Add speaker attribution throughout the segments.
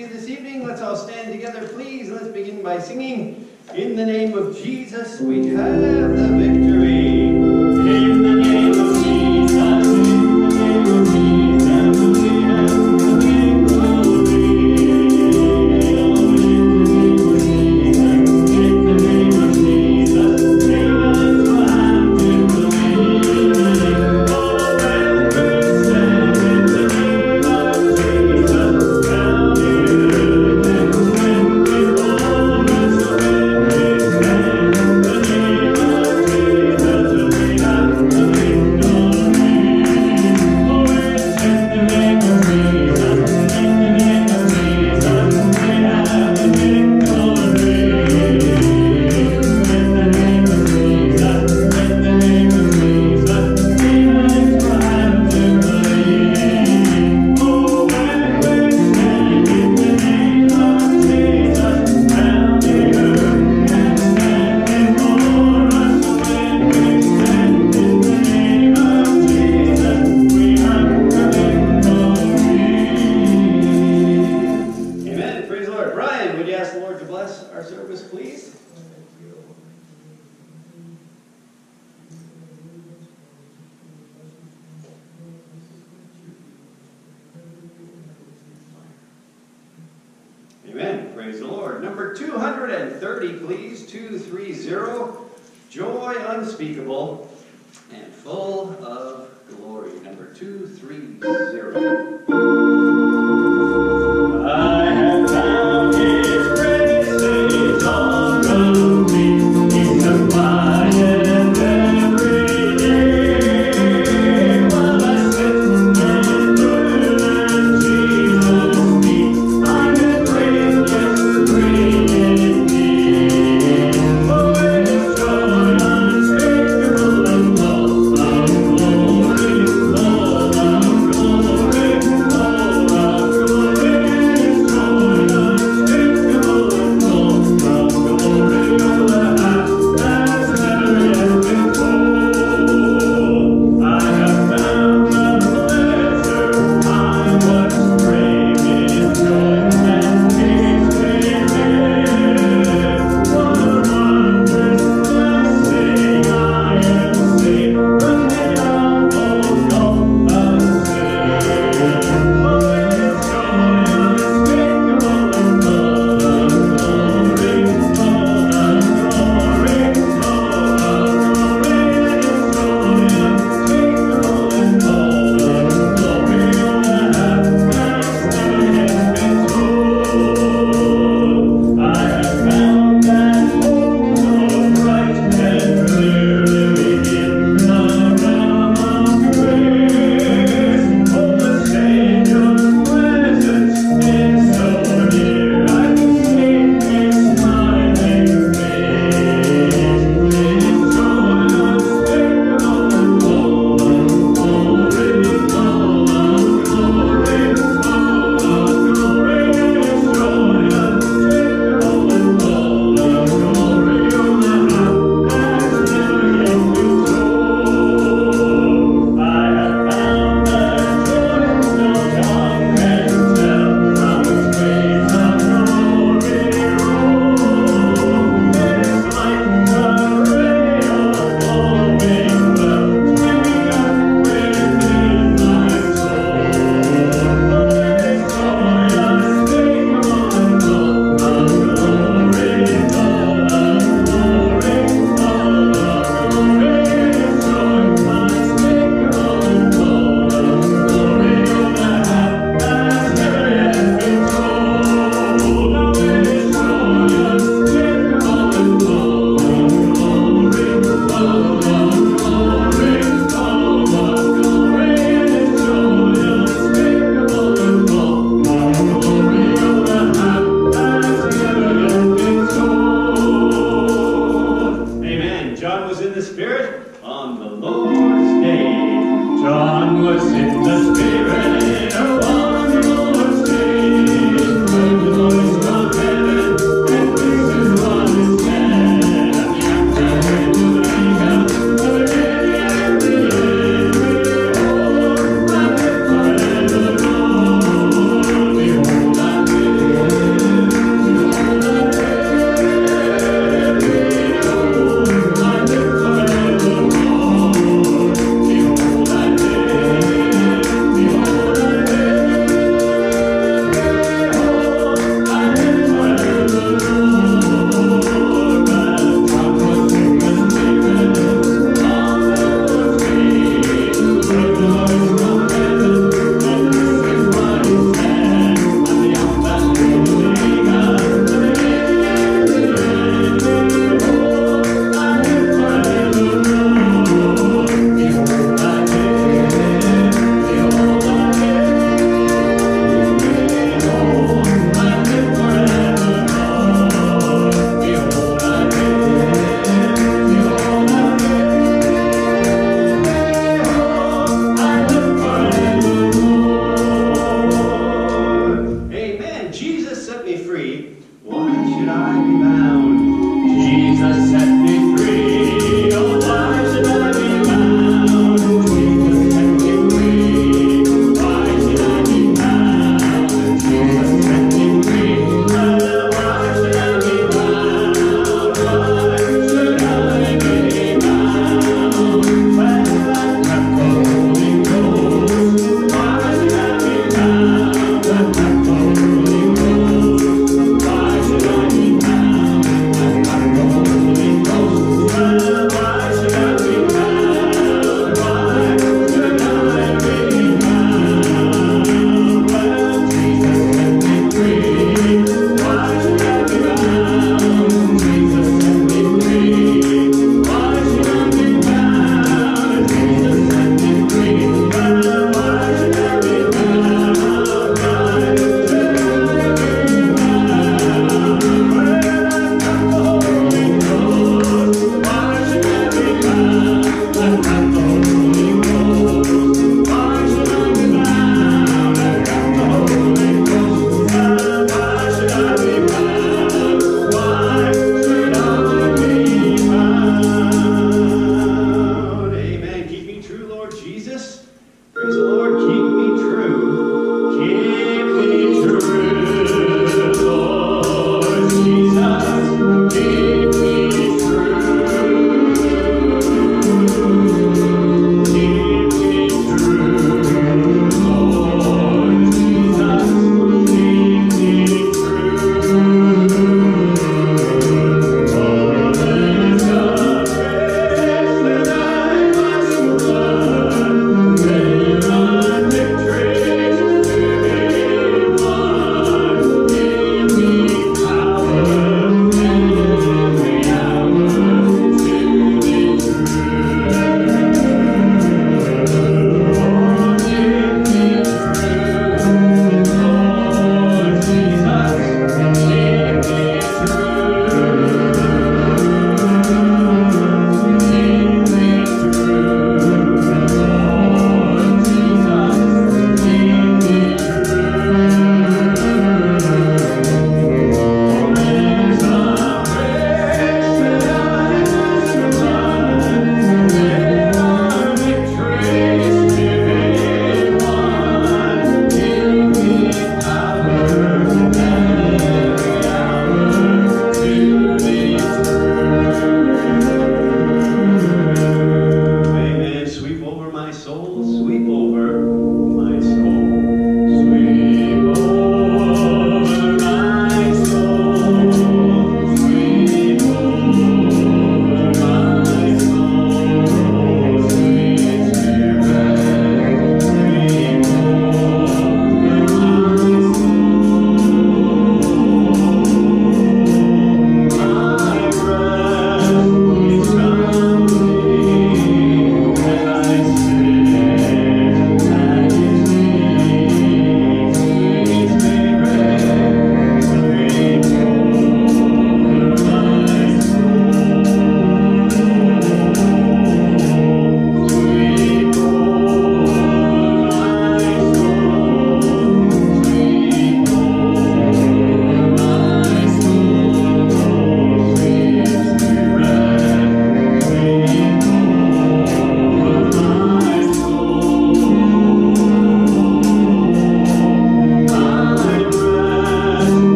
Speaker 1: you this evening. Let's all stand together, please. Let's begin by singing, In the name of Jesus, we have the victory. Praise the Lord. Number 230, please. 230. Joy unspeakable and full of glory. Number 230.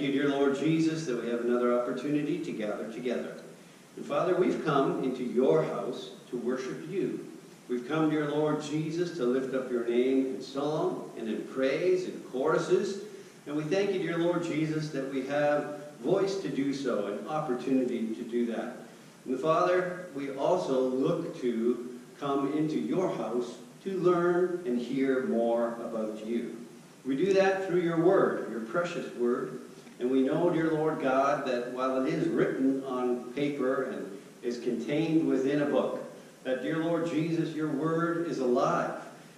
Speaker 2: You, dear Lord Jesus, that we have another opportunity to gather together. And Father, we've come into your house to worship you. We've come, dear Lord Jesus, to lift up your name in song and in praise and choruses. And we thank you, dear Lord Jesus, that we have voice to do so, an opportunity to do that. And Father, we also look to come into your house to learn and hear more about you. We do that through your word, your precious word. And we know, dear Lord God, that while it is written on paper and is contained within a book, that, dear Lord Jesus, your word is alive.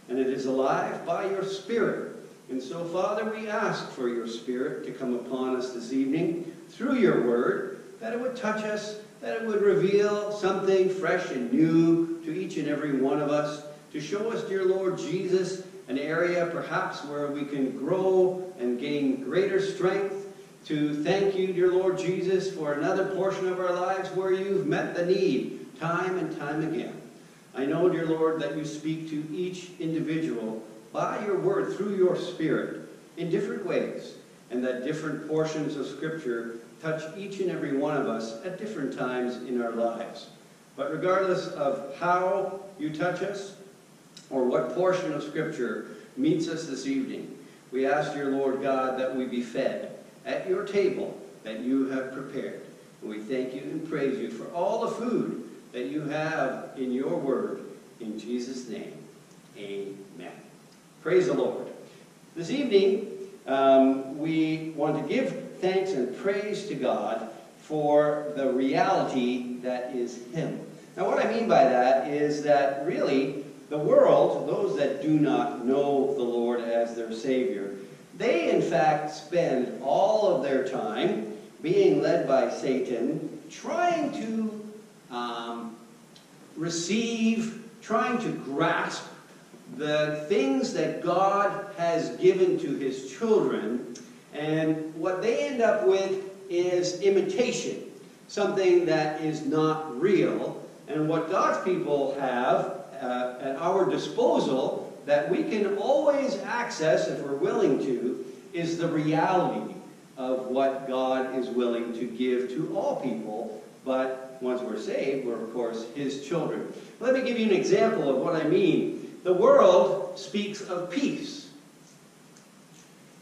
Speaker 2: And it is alive by your Spirit. And so, Father, we ask for your Spirit to come upon us this evening through your word, that it would touch us, that it would reveal something fresh and new to each and every one of us, to show us, dear Lord Jesus, an area perhaps where we can grow and gain greater strength, to thank you, dear Lord Jesus, for another portion of our lives where you've met the need time and time again. I know, dear Lord, that you speak to each individual by your word, through your Spirit, in different ways, and that different portions of Scripture touch each and every one of us at different times in our lives. But regardless of how you touch us, or what portion of Scripture meets us this evening, we ask, dear Lord God, that we be fed at your table that you have prepared. And we thank you and praise you for all the food that you have in your word. In Jesus' name, amen. Praise the Lord. This evening, um, we want to give thanks and praise to God for the reality that is Him. Now, what I mean by that is that really the world, those that do not know the Lord as their Savior, they in fact spend all of their time being led by Satan, trying to um, receive, trying to grasp the things that God has given to his children. And what they end up with is imitation, something that is not real. And what God's people have uh, at our disposal that we can always access if we're willing to is the reality of what God is willing to give to all people, but once we're saved, we're of course His children. Let me give you an example of what I mean. The world speaks of peace.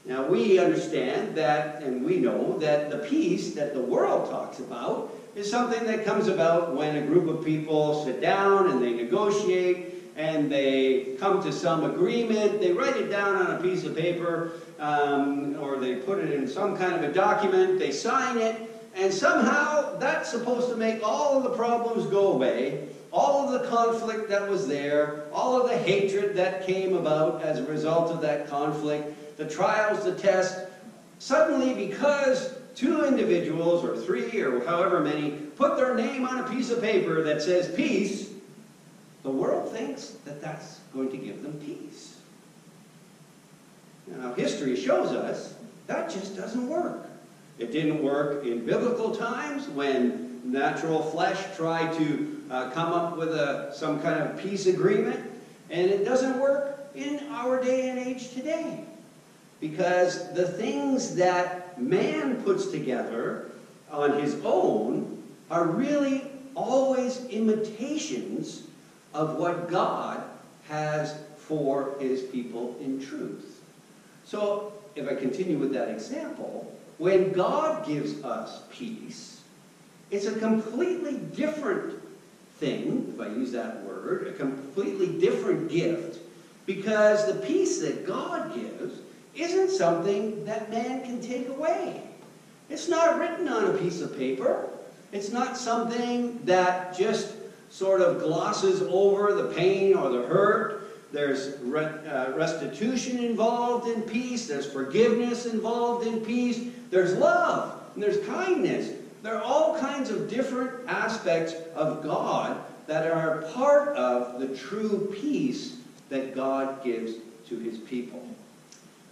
Speaker 2: Now we understand that, and we know that the peace that the world talks about is something that comes about when a group of people sit down and they negotiate and they come to some agreement. They write it down on a piece of paper um, or they put it in some kind of a document. They sign it and somehow that's supposed to make all of the problems go away, all of the conflict that was there, all of the hatred that came about as a result of that conflict, the trials, the tests. Suddenly, because two individuals, or three, or however many, put their name on a piece of paper that says peace, the world thinks that that's going to give them peace. Now, history shows us that just doesn't work. It didn't work in biblical times when natural flesh tried to uh, come up with a, some kind of peace agreement. And it doesn't work in our day and age today. Because the things that man puts together on his own are really always imitations of what God has for his people in truth. So, if I continue with that example, when God gives us peace, it's a completely different thing, if I use that word, a completely different gift, because the peace that God gives isn't something that man can take away. It's not written on a piece of paper. It's not something that just sort of glosses over the pain or the hurt there's re uh, restitution involved in peace. There's forgiveness involved in peace. There's love. And there's kindness. There are all kinds of different aspects of God that are part of the true peace that God gives to his people.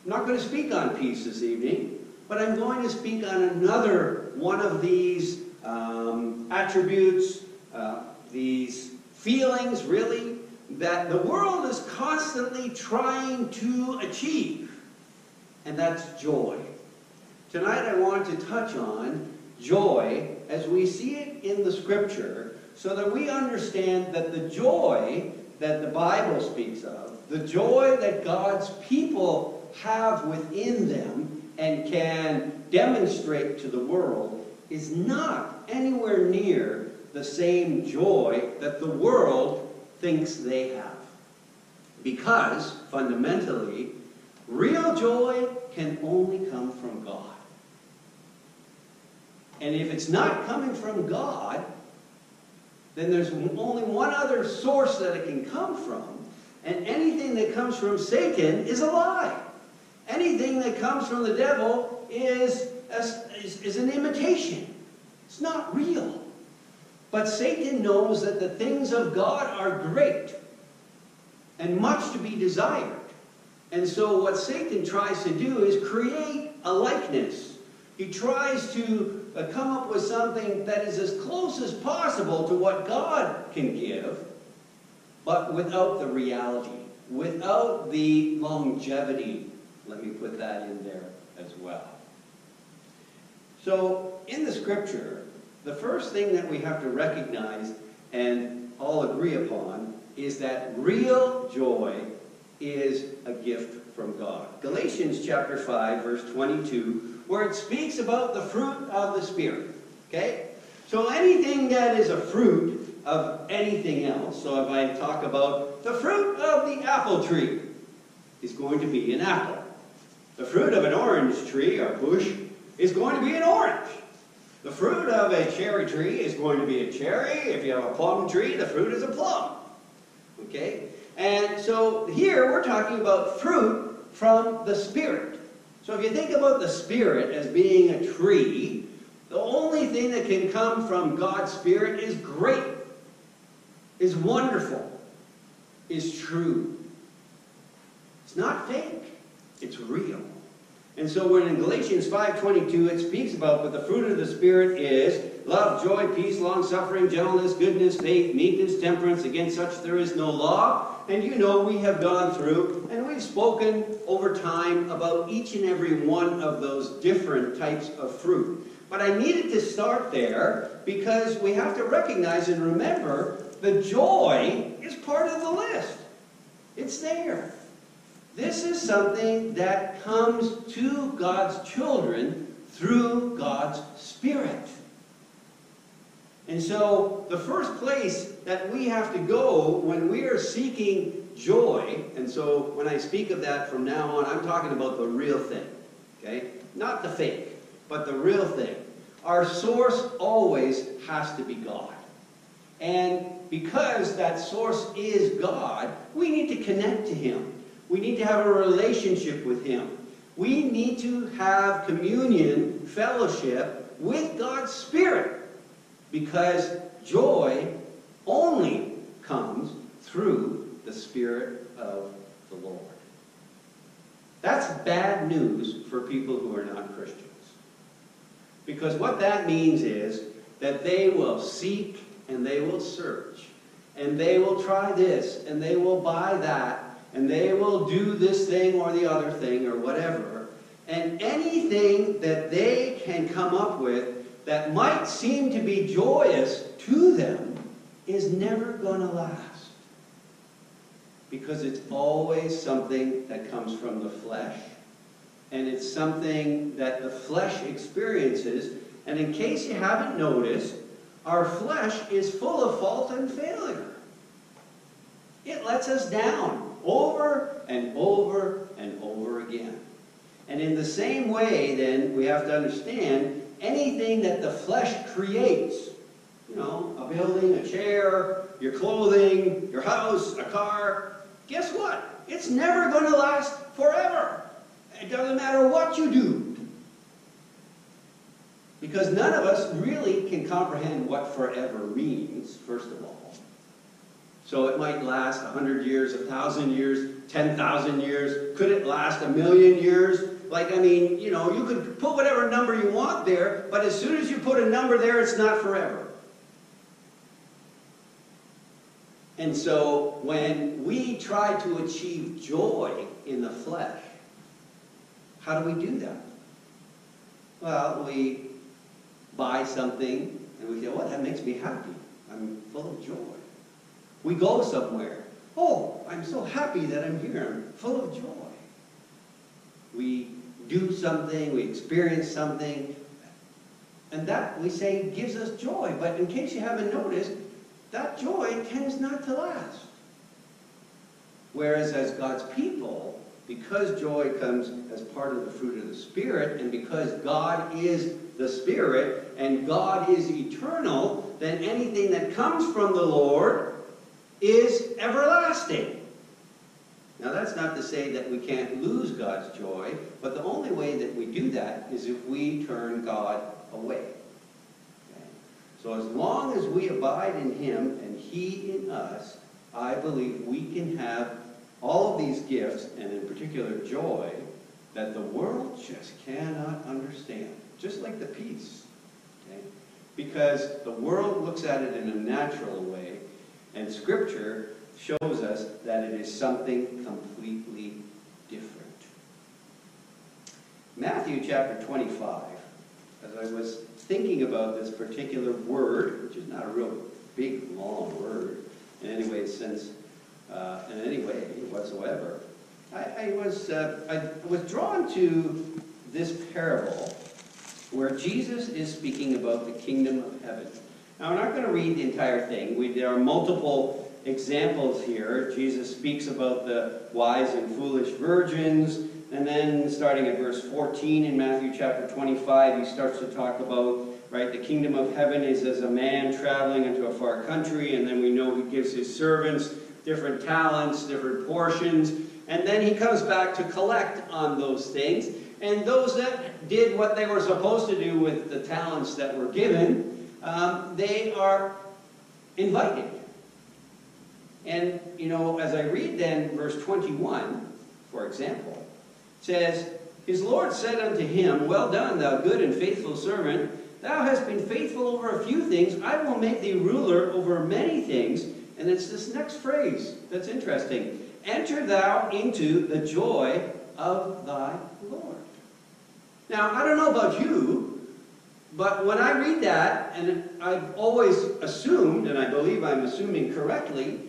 Speaker 2: I'm not going to speak on peace this evening, but I'm going to speak on another one of these um, attributes, uh, these feelings, really, that the world is constantly trying to achieve, and that's joy. Tonight I want to touch on joy as we see it in the scripture so that we understand that the joy that the Bible speaks of, the joy that God's people have within them and can demonstrate to the world, is not anywhere near the same joy that the world thinks they have. Because, fundamentally, real joy can only come from God. And if it's not coming from God, then there's only one other source that it can come from. And anything that comes from Satan is a lie. Anything that comes from the devil is, is, is an imitation. It's not real. But Satan knows that the things of God are great and much to be desired. And so what Satan tries to do is create a likeness. He tries to uh, come up with something that is as close as possible to what God can give, but without the reality, without the longevity. Let me put that in there as well. So, in the scripture, the first thing that we have to recognize and all agree upon is that real joy is a gift from God. Galatians chapter 5, verse 22, where it speaks about the fruit of the Spirit. Okay? So anything that is a fruit of anything else, so if I talk about the fruit of the apple tree, is going to be an apple. The fruit of an orange tree or bush is going to be an orange. The fruit of a cherry tree is going to be a cherry. If you have a plum tree, the fruit is a plum. Okay? And so here we're talking about fruit from the Spirit. So if you think about the Spirit as being a tree, the only thing that can come from God's Spirit is great, is wonderful, is true. It's not fake, it's real. And so when in Galatians 5.22 it speaks about, but the fruit of the Spirit is love, joy, peace, long-suffering, gentleness, goodness, faith, meekness, temperance. Against such there is no law. And you know we have gone through and we've spoken over time about each and every one of those different types of fruit. But I needed to start there because we have to recognize and remember the joy is part of the list. It's there. This is something that comes to God's children through God's Spirit. And so, the first place that we have to go when we are seeking joy, and so when I speak of that from now on, I'm talking about the real thing, okay? Not the fake, but the real thing. Our source always has to be God. And because that source is God, we need to connect to Him. We need to have a relationship with Him. We need to have communion, fellowship with God's Spirit. Because joy only comes through the Spirit of the Lord. That's bad news for people who are not Christians. Because what that means is that they will seek and they will search and they will try this and they will buy that and they will do this thing or the other thing or whatever. And anything that they can come up with that might seem to be joyous to them is never going to last. Because it's always something that comes from the flesh. And it's something that the flesh experiences. And in case you haven't noticed, our flesh is full of fault and failure. It lets us down over and over and over again. And in the same way, then, we have to understand anything that the flesh creates, you know, a building, a chair, your clothing, your house, a car, guess what? It's never going to last forever. It doesn't matter what you do. Because none of us really can comprehend what forever means, first of all. So it might last 100 years, 1,000 years, 10,000 years. Could it last a million years? Like, I mean, you know, you could put whatever number you want there, but as soon as you put a number there, it's not forever. And so when we try to achieve joy in the flesh, how do we do that? Well, we buy something and we say, well, that makes me happy. I'm full of joy. We go somewhere. Oh, I'm so happy that I'm here. I'm full of joy. We do something, we experience something, and that, we say, gives us joy. But in case you haven't noticed, that joy tends not to last. Whereas as God's people, because joy comes as part of the fruit of the Spirit, and because God is the Spirit, and God is eternal, then anything that comes from the Lord is everlasting. Now, that's not to say that we can't lose God's joy, but the only way that we do that is if we turn God away. Okay? So, as long as we abide in Him and He in us, I believe we can have all of these gifts, and in particular joy, that the world just cannot understand. Just like the peace. Okay? Because the world looks at it in a natural way, and Scripture shows us that it is something completely different. Matthew chapter 25, as I was thinking about this particular word, which is not a real big, long word in any way sense, uh, in any way whatsoever, I, I was, uh, I was drawn to this parable where Jesus is speaking about the kingdom of heaven. Now, I'm not going to read the entire thing. We, there are multiple examples here. Jesus speaks about the wise and foolish virgins, and then starting at verse 14 in Matthew chapter 25, he starts to talk about, right, the kingdom of heaven is as a man traveling into a far country, and then we know he gives his servants different talents, different portions, and then he comes back to collect on those things. And those that did what they were supposed to do with the talents that were given, um, they are invited. And, you know, as I read then verse 21, for example, says, His Lord said unto him, Well done, thou good and faithful servant. Thou hast been faithful over a few things. I will make thee ruler over many things. And it's this next phrase that's interesting. Enter thou into the joy of thy Lord. Now, I don't know about you, but when I read that, and I've always assumed, and I believe I'm assuming correctly,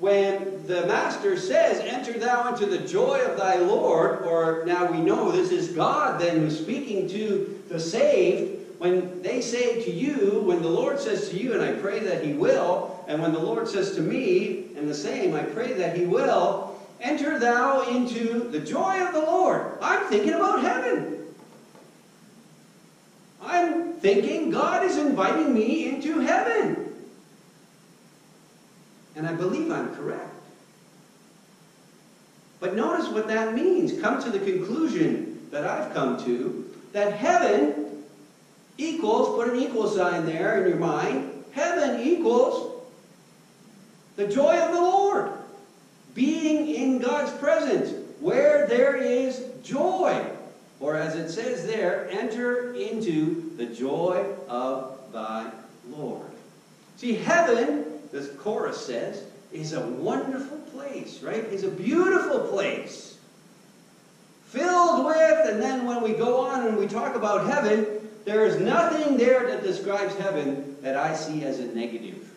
Speaker 2: when the master says, Enter thou into the joy of thy Lord, or now we know this is God then who's speaking to the saved, when they say to you, when the Lord says to you, and I pray that he will, and when the Lord says to me, and the same, I pray that he will, enter thou into the joy of the Lord. I'm thinking about heaven. I'm thinking God is inviting me into heaven. And I believe I'm correct. But notice what that means. Come to the conclusion that I've come to that heaven equals, put an equal sign there in your mind, heaven equals the joy of the Lord. Being in God's presence, where there is joy. Or as it says there, enter into the joy of thy Lord. See, heaven, this chorus says, is a wonderful place, right? Is a beautiful place. Filled with, and then when we go on and we talk about heaven, there is nothing there that describes heaven that I see as a negative.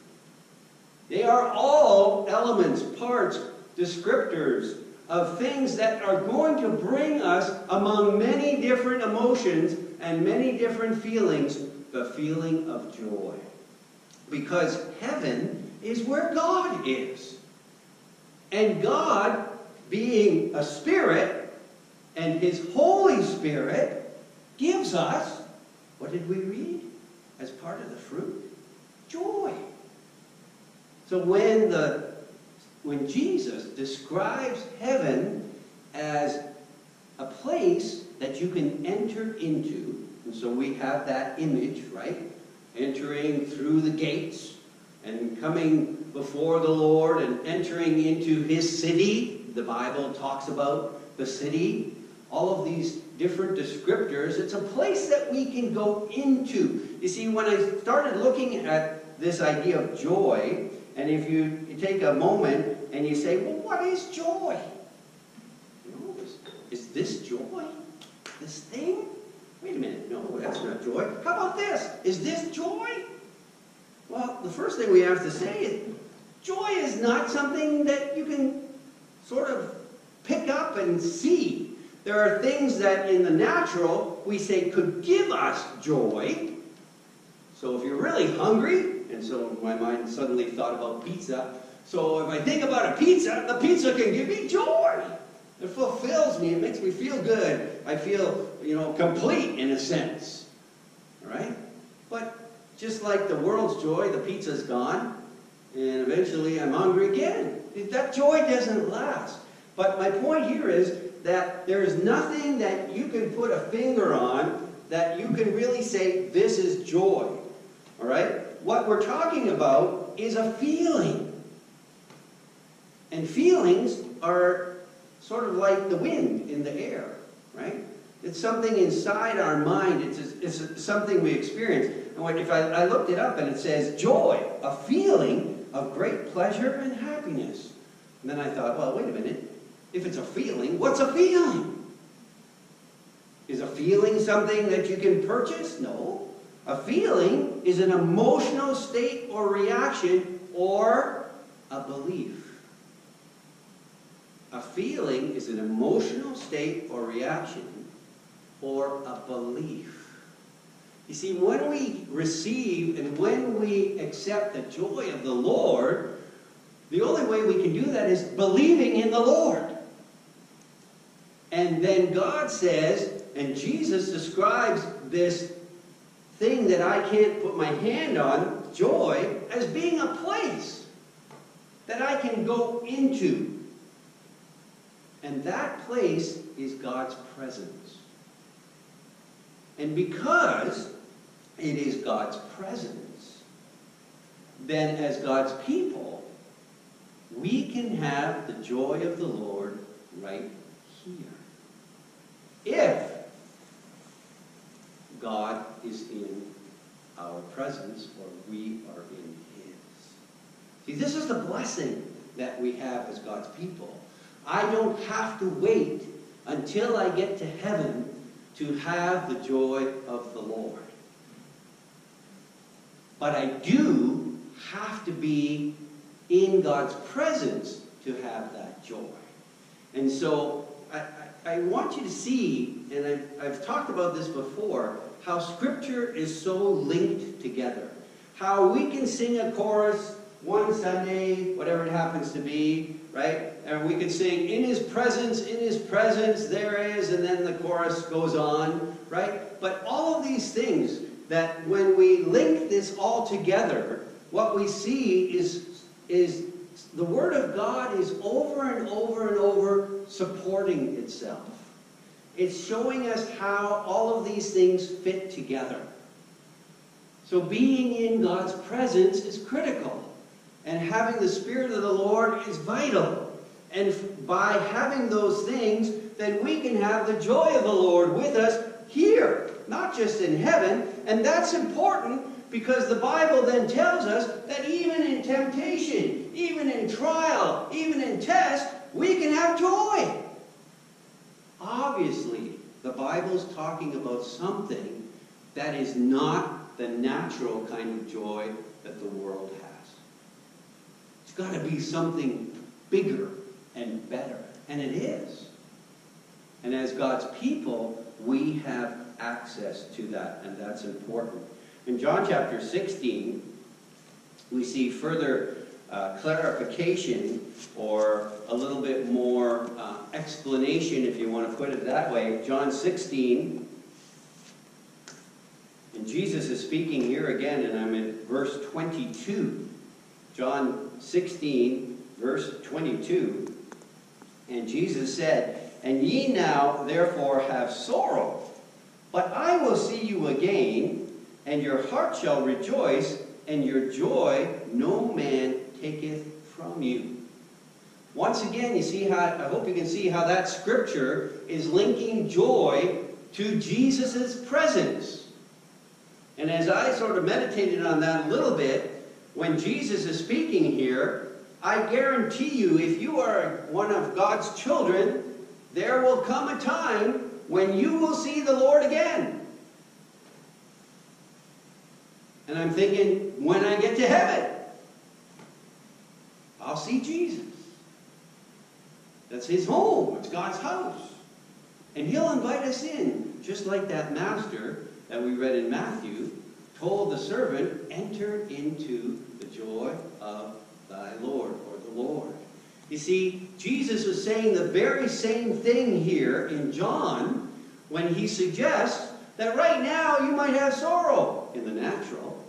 Speaker 2: They are all elements, parts, descriptors of things that are going to bring us, among many different emotions and many different feelings, the feeling of joy. Because heaven is where God is. And God, being a spirit, and his Holy Spirit gives us, what did we read? As part of the fruit? Joy. So when the when Jesus describes heaven as a place that you can enter into, and so we have that image, right? Entering through the gates and coming before the Lord and entering into his city. The Bible talks about the city. All of these different descriptors. It's a place that we can go into. You see, when I started looking at this idea of joy, and if you, you take a moment and you say, well, what is joy? You know, is, is this joy? This thing? Wait a minute, no, that's not joy. How about this? Is this joy? Well, the first thing we have to say is joy is not something that you can sort of pick up and see. There are things that in the natural we say could give us joy. So if you're really hungry, and so my mind suddenly thought about pizza. So if I think about a pizza, the pizza can give me joy. It fulfills me. It makes me feel good. I feel, you know, complete in a sense. All right? But just like the world's joy, the pizza's gone, and eventually I'm hungry again. That joy doesn't last. But my point here is that there is nothing that you can put a finger on that you can really say, this is joy. All right? What we're talking about is a feeling. And feelings are sort of like the wind in the air, right? It's something inside our mind. It's, it's something we experience. And if I, I looked it up and it says joy, a feeling of great pleasure and happiness. And then I thought, well, wait a minute. If it's a feeling, what's a feeling? Is a feeling something that you can purchase? No. A feeling is an emotional state or reaction or a belief. A feeling is an emotional state or reaction or a belief. You see, when we receive and when we accept the joy of the Lord, the only way we can do that is believing in the Lord. And then God says, and Jesus describes this thing that I can't put my hand on, joy, as being a place that I can go into. And that place is God's presence. And because it is God's presence, then as God's people, we can have the joy of the Lord right here. If God is in our presence or we are in His. See, this is the blessing that we have as God's people. I don't have to wait until I get to heaven to have the joy of the Lord. But I do have to be in God's presence to have that joy. And so I, I, I want you to see, and I've, I've talked about this before, how Scripture is so linked together. How we can sing a chorus one Sunday, whatever it happens to be, right? And we can sing, In His presence, in His presence, there is, and then the chorus goes on, right? But all of these things that when we link this all together, what we see is, is the Word of God is over and over and over supporting itself. It's showing us how all of these things fit together. So being in God's presence is critical. And having the Spirit of the Lord is vital. And by having those things, then we can have the joy of the Lord with us here, not just in heaven. And that's important because the Bible then tells us that even in temptation, even in trial, even in test, we can have joy. Obviously, the Bible's talking about something that is not the natural kind of joy that the world has. It's got to be something bigger and better. And it is. And as God's people, we have access to that, and that's important. In John chapter 16, we see further uh, clarification or a little bit more uh, explanation, if you want to put it that way. John 16, and Jesus is speaking here again, and I'm in verse 22. John 16, verse 22. And Jesus said, And ye now therefore have sorrow, but I will see you again, and your heart shall rejoice, and your joy no man taketh from you. Once again, you see how, I hope you can see how that scripture is linking joy to Jesus' presence. And as I sort of meditated on that a little bit, when Jesus is speaking here, I guarantee you, if you are one of God's children, there will come a time when you will see the Lord again. And I'm thinking, when I get to heaven, I'll see Jesus. That's his home, it's God's house. And he'll invite us in, just like that master that we read in Matthew told the servant, enter into the joy of thy Lord, or the Lord. You see, Jesus was saying the very same thing here in John when he suggests that right now you might have sorrow in the natural,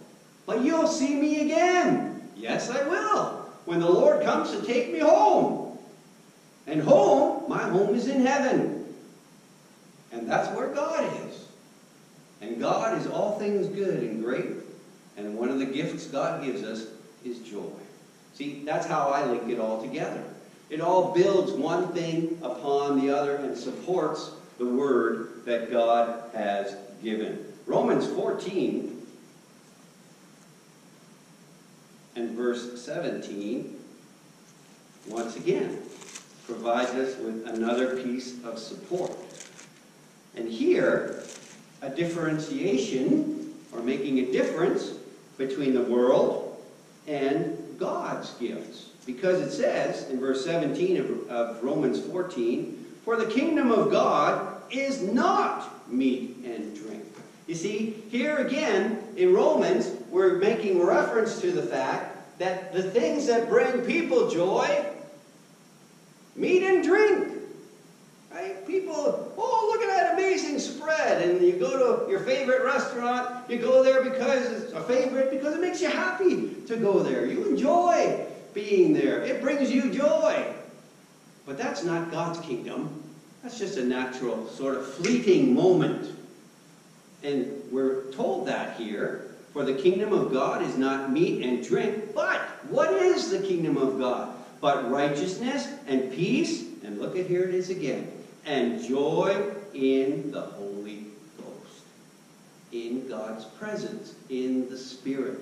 Speaker 2: but you'll see me again. Yes, I will. When the Lord comes to take me home. And home, my home is in heaven. And that's where God is. And God is all things good and great. And one of the gifts God gives us is joy. See, that's how I link it all together. It all builds one thing upon the other and supports the word that God has given. Romans 14 and verse 17, once again, provides us with another piece of support. And here, a differentiation, or making a difference, between the world and God's gifts. Because it says in verse 17 of, of Romans 14, For the kingdom of God is not meat and drink. You see, here again in Romans, we're making reference to the fact that the things that bring people joy, meat and drink. Right? People, oh, look at that amazing spread. And you go to your favorite restaurant, you go there because it's a favorite, because it makes you happy to go there. You enjoy being there. It brings you joy. But that's not God's kingdom. That's just a natural, sort of fleeting moment. And we're told that here. For the kingdom of God is not meat and drink, but what is the kingdom of God? But righteousness and peace, and look at here it is again, and joy in the Holy Ghost. In God's presence, in the Spirit.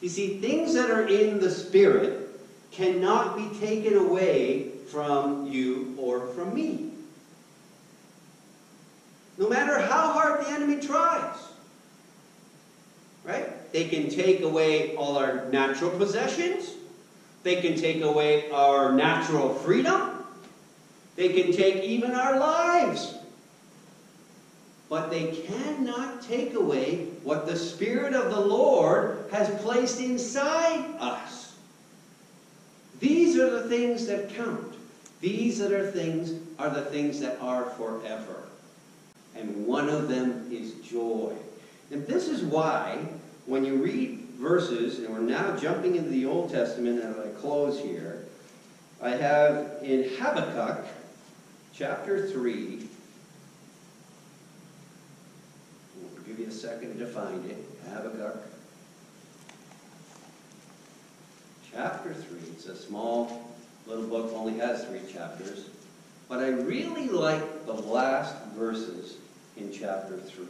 Speaker 2: You see, things that are in the Spirit cannot be taken away from you or from me. No matter how hard the enemy tries. Right? They can take away all our natural possessions. They can take away our natural freedom. They can take even our lives. But they cannot take away what the Spirit of the Lord has placed inside us. These are the things that count. These are things are the things that are forever. And one of them is joy. And this is why, when you read verses, and we're now jumping into the Old Testament as I close here, I have in Habakkuk chapter 3, I'll give you a second to find it. Habakkuk chapter 3. It's a small little book, only has three chapters. But I really like the last verses in chapter 3.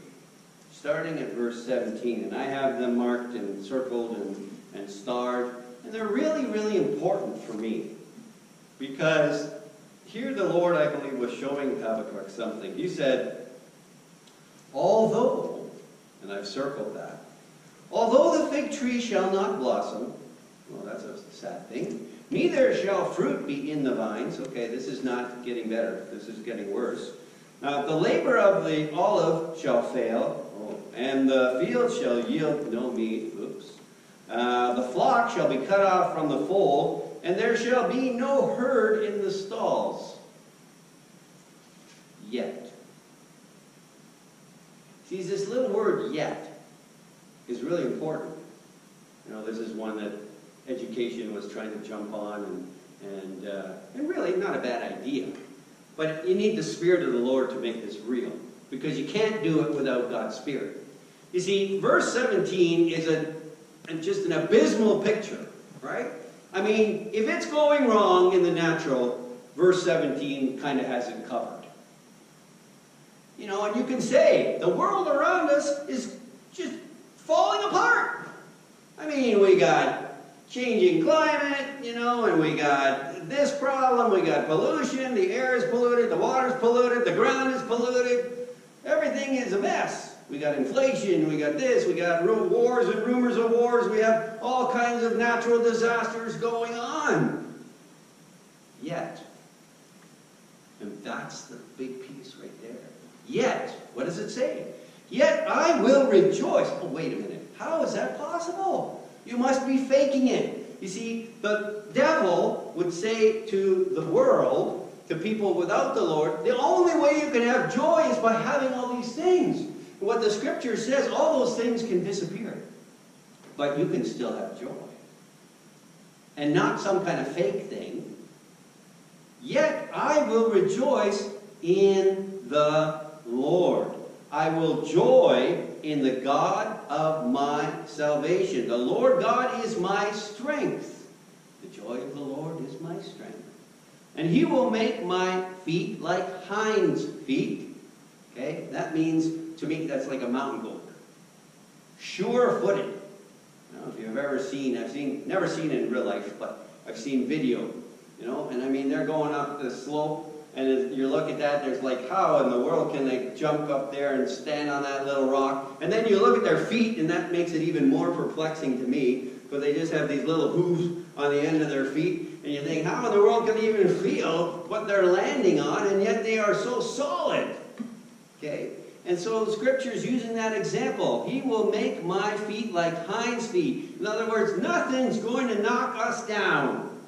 Speaker 2: Starting at verse 17. And I have them marked and circled and, and starred. And they're really, really important for me. Because here the Lord, I believe, was showing Habakkuk something. He said, Although, and I've circled that, although the fig tree shall not blossom, well, that's a sad thing. Neither shall fruit be in the vines. Okay, this is not getting better. This is getting worse. Now, the labor of the olive shall fail, and the field shall yield no meat. Oops. Uh, the flock shall be cut off from the fold, and there shall be no herd in the stalls. Yet. See, this little word yet is really important. You know, this is one that education was trying to jump on, and, and, uh, and really not a bad idea. But you need the Spirit of the Lord to make this real, because you can't do it without God's Spirit. You see, verse 17 is a, just an abysmal picture, right? I mean, if it's going wrong in the natural, verse 17 kind of has it covered. You know, and you can say, the world around us is just falling apart. I mean, we got changing climate, you know, and we got this problem, we got pollution, the air is polluted, the water's polluted, the ground is polluted. Everything is a mess. We got inflation, we got this, we got wars and rumors of wars, we have all kinds of natural disasters going on. Yet, and that's the big piece right there. Yet, what does it say? Yet I will rejoice. Oh, wait a minute. How is that possible? You must be faking it. You see, the devil would say to the world, to people without the Lord, the only way you can have joy is by having all these things. What the scripture says, all those things can disappear. But you can still have joy. And not some kind of fake thing. Yet I will rejoice in the Lord. I will joy in the God of my salvation. The Lord God is my strength. The joy of the Lord is my strength. And he will make my feet like hinds' feet. Okay? That means, to me, that's like a mountain goat. Sure-footed. Know if you've ever seen, I've seen, never seen in real life, but I've seen video. You know, and I mean, they're going up the slope and you look at that, there's like, how in the world can they jump up there and stand on that little rock? And then you look at their feet, and that makes it even more perplexing to me, because they just have these little hooves on the end of their feet. And you think, how in the world can they even feel what they're landing on, and yet they are so solid? Okay? And so Scripture is using that example. He will make my feet like hinds' feet. In other words, nothing's going to knock us down.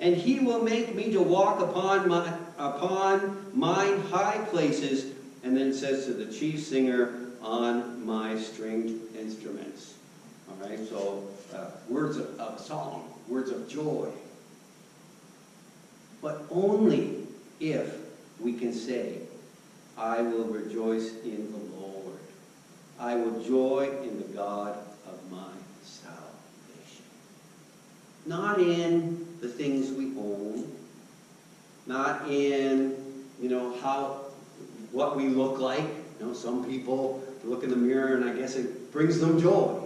Speaker 2: And he will make me to walk upon my upon mine high places, and then it says to the chief singer, on my stringed instruments. All right, so uh, words of, of song, words of joy. But only if we can say, I will rejoice in the Lord. I will joy in the God of my salvation. Not in the things we own, not in, you know, how, what we look like. You know, some people look in the mirror and I guess it brings them joy.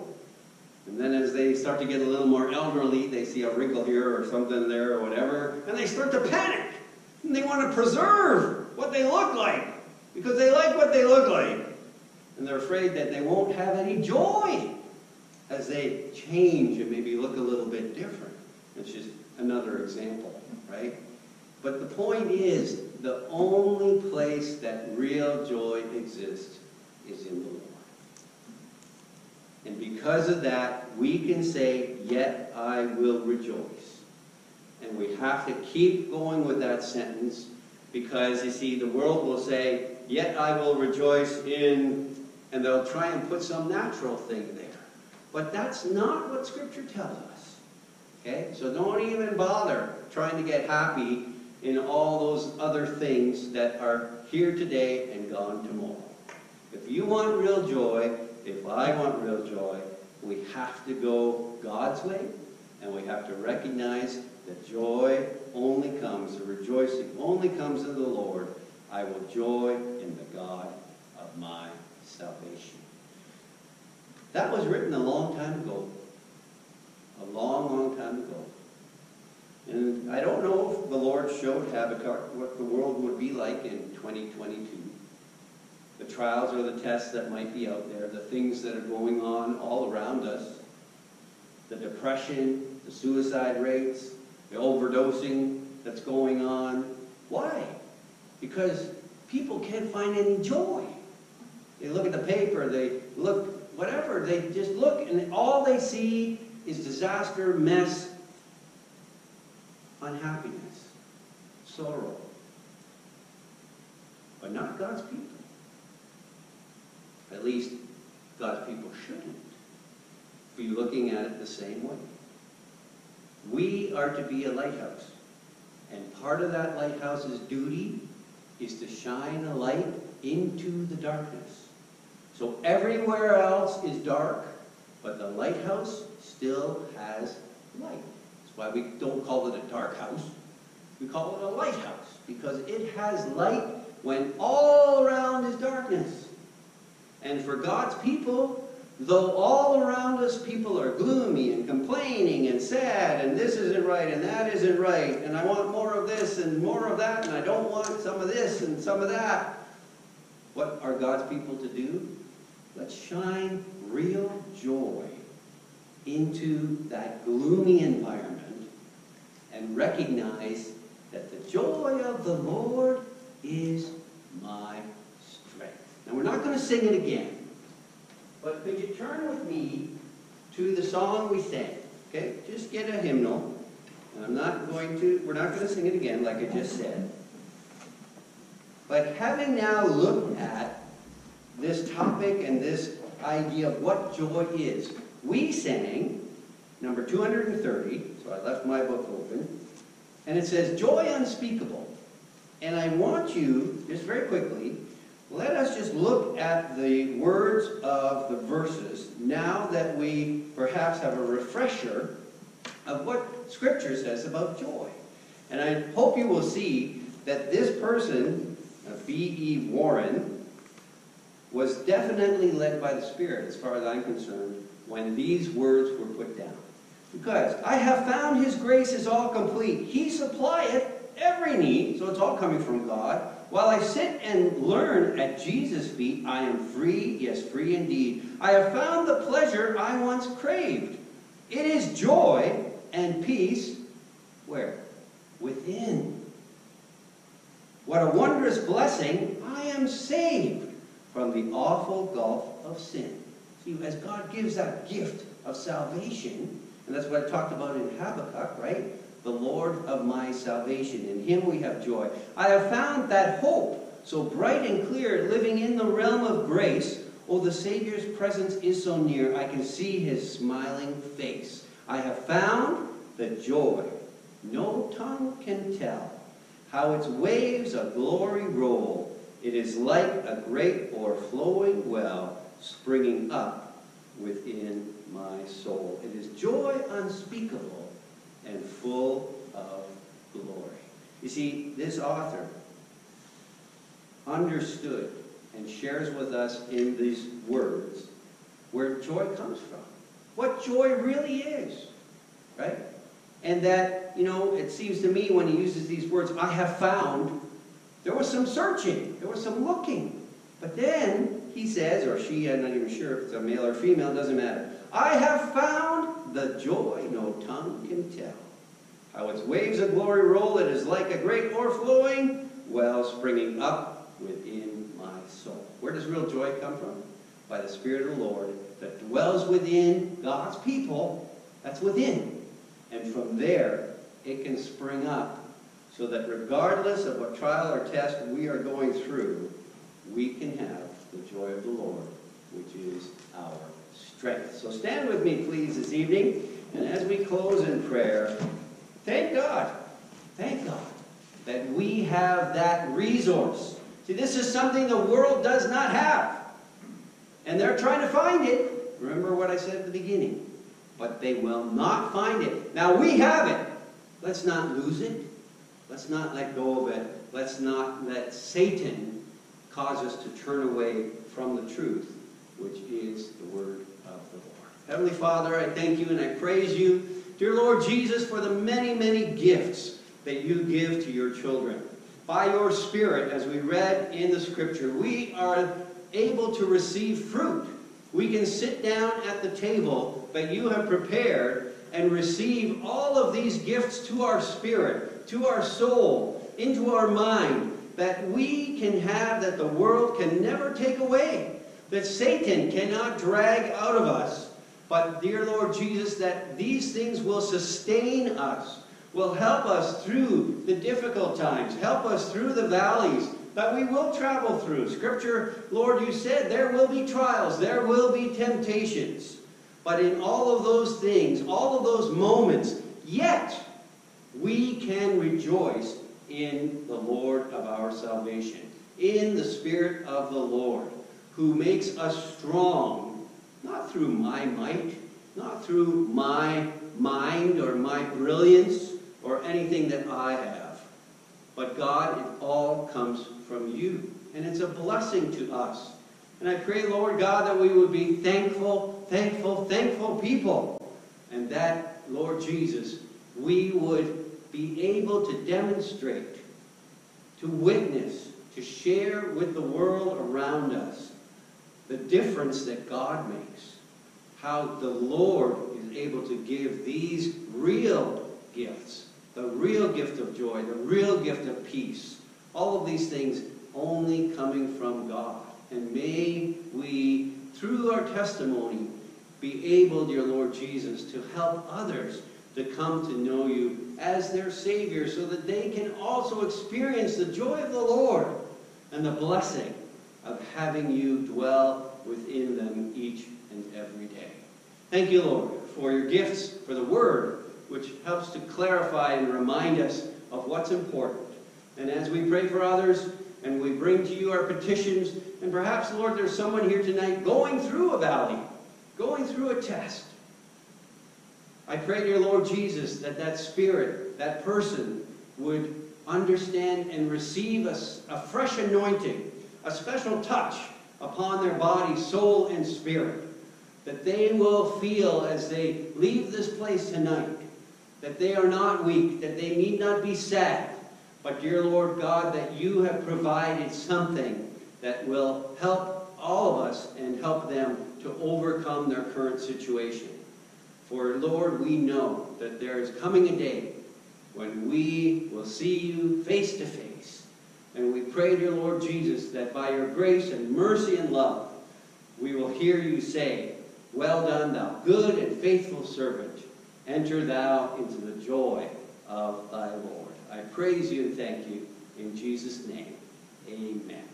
Speaker 2: And then as they start to get a little more elderly, they see a wrinkle here or something there or whatever, and they start to panic. And they want to preserve what they look like because they like what they look like. And they're afraid that they won't have any joy as they change and maybe look a little bit different. It's just another example, right? But the point is, the only place that real joy exists is in the Lord. And because of that, we can say, Yet I will rejoice. And we have to keep going with that sentence because, you see, the world will say, Yet I will rejoice in, and they'll try and put some natural thing there. But that's not what Scripture tells us. Okay? So don't even bother trying to get happy in all those other things that are here today and gone tomorrow. If you want real joy, if I want real joy, we have to go God's way, and we have to recognize that joy only comes, the rejoicing only comes in the Lord. I will joy in the God of my salvation. That was written a long time ago. A long, long time ago. And I don't know if the Lord showed Habakkuk what the world would be like in 2022. The trials or the tests that might be out there, the things that are going on all around us, the depression, the suicide rates, the overdosing that's going on. Why? Because people can't find any joy. They look at the paper, they look, whatever, they just look, and all they see is disaster, mess, unhappiness, sorrow. But not God's people. At least God's people shouldn't be looking at it the same way. We are to be a lighthouse. And part of that lighthouse's duty is to shine a light into the darkness. So everywhere else is dark, but the lighthouse still has light. That's why we don't call it a dark house. We call it a lighthouse because it has light when all around is darkness. And for God's people, though all around us people are gloomy and complaining and sad, and this isn't right and that isn't right, and I want more of this and more of that, and I don't want some of this and some of that, what are God's people to do? Let's shine real joy into that gloomy environment and recognize that the joy of the Lord is my strength. Now, we're not going to sing it again, but could you turn with me to the song we sang? Okay, just get a hymnal. I'm not going to, we're not going to sing it again, like I just said. But having now looked at this topic and this idea of what joy is, we sang number 230, so I left my book open, and it says, Joy unspeakable. And I want you, just very quickly, let us just look at the words of the verses now that we perhaps have a refresher of what Scripture says about joy. And I hope you will see that this person, uh, B.E. Warren, was definitely led by the Spirit, as far as I'm concerned, when these words were put down. Because I have found His grace is all complete. He supplieth every need, so it's all coming from God. While I sit and learn at Jesus' feet, I am free, yes, free indeed. I have found the pleasure I once craved. It is joy and peace, where? Within. What a wondrous blessing! I am saved from the awful gulf of sin. See, as God gives that gift of salvation, and that's what I talked about in Habakkuk, right? The Lord of my salvation. In him we have joy. I have found that hope so bright and clear, living in the realm of grace. Oh, the Savior's presence is so near, I can see his smiling face. I have found the joy no tongue can tell, how its waves of glory roll. It is like a great o'erflowing well springing up within my soul. It is joy unspeakable and full. You see, this author understood and shares with us in these words where joy comes from. What joy really is, right? And that, you know, it seems to me when he uses these words, I have found, there was some searching, there was some looking. But then he says, or she, I'm not even sure if it's a male or female, doesn't matter. I have found the joy no tongue can tell. How its waves of glory roll, it is like a great o'erflowing well springing up within my soul. Where does real joy come from? By the Spirit of the Lord that dwells within God's people. That's within. And from there, it can spring up so that regardless of what trial or test we are going through, we can have the joy of the Lord, which is our strength. So stand with me, please, this evening. And as we close in prayer, thank God, thank God that we have that resource. See, this is something the world does not have. And they're trying to find it. Remember what I said at the beginning. But they will not find it. Now we have it. Let's not lose it. Let's not let go of it. Let's not let Satan cause us to turn away from the truth, which is the word of the Lord. Heavenly Father, I thank you and I praise you, dear Lord Jesus, for the many, many gifts that you give to your children. By your Spirit, as we read in the Scripture, we are able to receive fruit. We can sit down at the table that you have prepared and receive all of these gifts to our spirit, to our soul, into our mind, that we can have that the world can never take away, that Satan cannot drag out of us. But, dear Lord Jesus, that these things will sustain us, will help us through the difficult times, help us through the valleys that we will travel through. Scripture, Lord, you said there will be trials, there will be temptations. But in all of those things, all of those moments, yet we can rejoice in the Lord of our salvation, in the Spirit of the Lord, who makes us strong, not through my might, not through my mind or my brilliance or anything that I have. But God, it all comes from you. And it's a blessing to us. And I pray, Lord God, that we would be thankful, thankful, thankful people. And that, Lord Jesus, we would be able to demonstrate, to witness, to share with the world around us the difference that God makes. How the Lord is able to give these real gifts the real gift of joy, the real gift of peace. All of these things only coming from God. And may we, through our testimony, be able, dear Lord Jesus, to help others to come to know you as their Savior so that they can also experience the joy of the Lord and the blessing of having you dwell within them each and every day. Thank you, Lord, for your gifts, for the Word, which helps to clarify and remind us of what's important. And as we pray for others and we bring to you our petitions, and perhaps, Lord, there's someone here tonight going through a valley, going through a test. I pray, dear Lord Jesus, that that spirit, that person, would understand and receive a, a fresh anointing, a special touch upon their body, soul, and spirit. That they will feel as they leave this place tonight that they are not weak, that they need not be sad, but, dear Lord God, that you have provided something that will help all of us and help them to overcome their current situation. For, Lord, we know that there is coming a day when we will see you face to face. And we pray, dear Lord Jesus, that by your grace and mercy and love, we will hear you say, Well done, thou good and faithful servant. Enter thou into the joy of thy Lord. I praise you and thank you in Jesus' name. Amen.